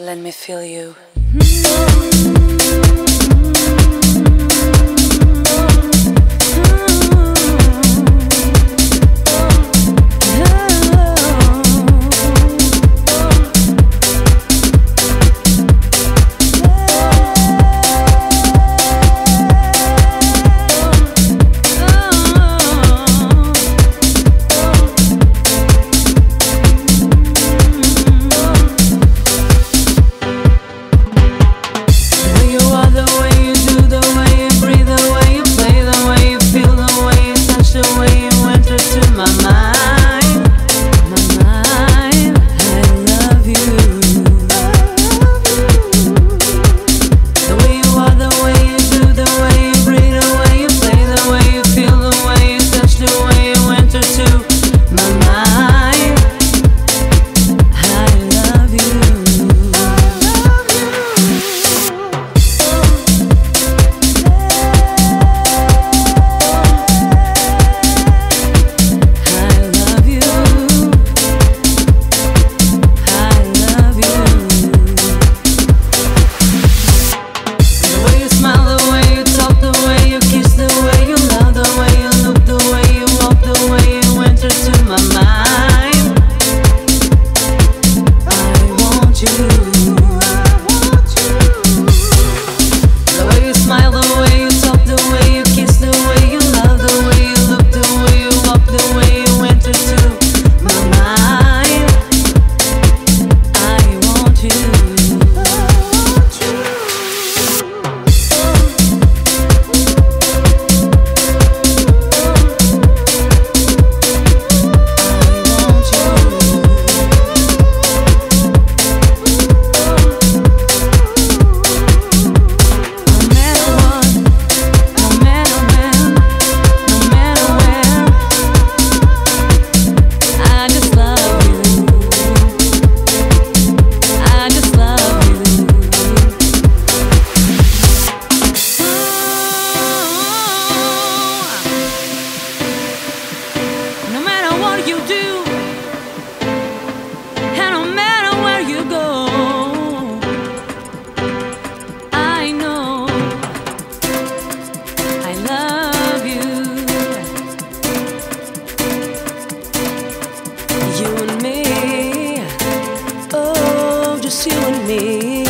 Let me feel you. just you and me.